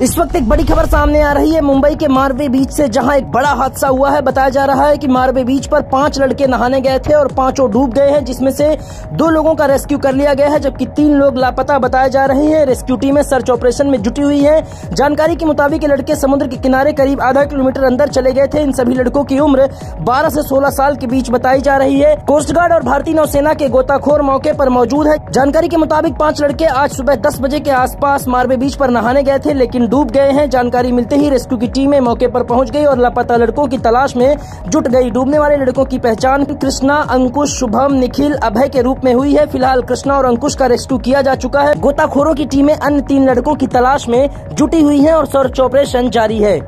इस वक्त एक बड़ी खबर सामने आ रही है। मुंबई के मारवे बीच से जहाँ एक बड़ा हादसा हुआ है, बताया जा रहा है कि मारवे बीच पर पाँच लड़के नहाने गए थे और पाँचों डूब गए हैं, जिसमें से दो लोगों का रेस्क्यू कर लिया गया है, जबकि तीन लोग लापता बताए जा रहे हैं। रेस्क्यू टीमें सर्च ऑपरेशन में जुटी हुई है। जानकारी के मुताबिक लड़के समुद्र के किनारे करीब आधा किलोमीटर अंदर चले गए थे। इन सभी लड़कों की उम्र बारह ऐसी सोलह साल के बीच बताई जा रही है। कोस्ट गार्ड और भारतीय नौसेना के गोताखोर मौके पर मौजूद है। जानकारी के मुताबिक पाँच लड़के आज सुबह दस बजे के आसपास मारवे बीच पर नहाने गए थे लेकिन डूब गए हैं। जानकारी मिलते ही रेस्क्यू की टीमें मौके पर पहुँच गई और लापता लड़कों की तलाश में जुट गई। डूबने वाले लड़कों की पहचान कृष्णा, अंकुश, शुभम, निखिल, अभय के रूप में हुई है। फ़िलहाल कृष्णा और अंकुश का रेस्क्यू किया जा चुका है। गोताखोरों की टीमें अन्य तीन लड़कों की तलाश में जुटी हुई है और सर्च ऑपरेशन जारी है।